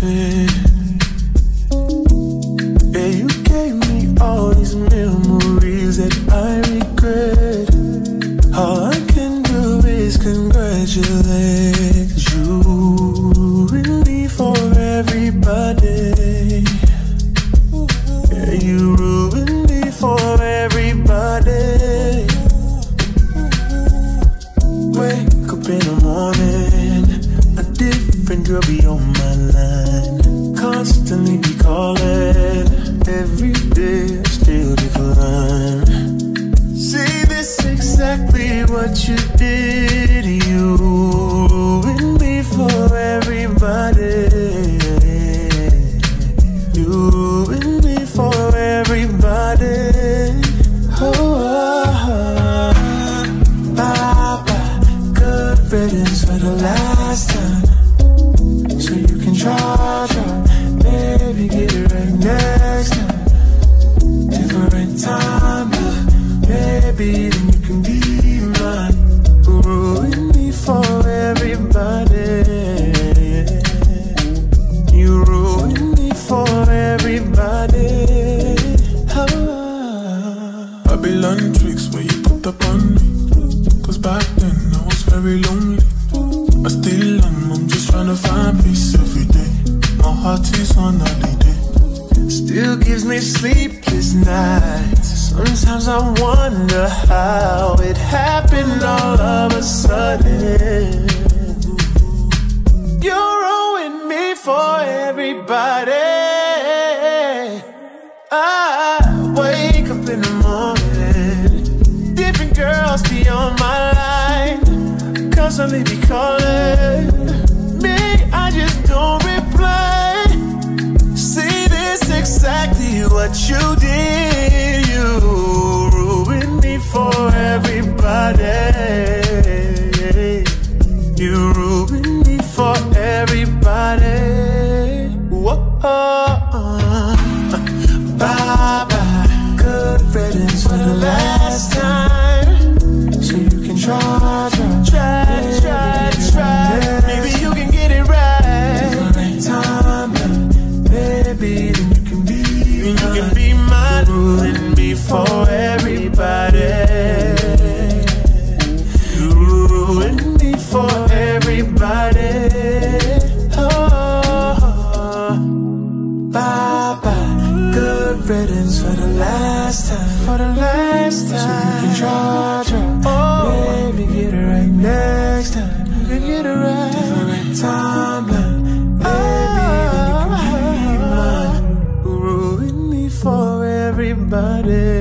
bed. Yeah, you gave me all these memories that I regret. All I can do is congratulate you and me for everybody. Girl be on my line. Constantly be calling, every day I still decline. See, this exactly what you did. You very lonely. But still am, I'm just trying to find peace every day. My heart is on holiday. Still gives me sleepless nights. Sometimes I wonder how it happened all of a sudden. You ruined me for everybody. I wake up in the constantly be calling. You can be mine. Ruin me for everybody. You ruin me for everybody. Oh, bye bye. Good riddance for the last time. For the last time. So you can try, try. Then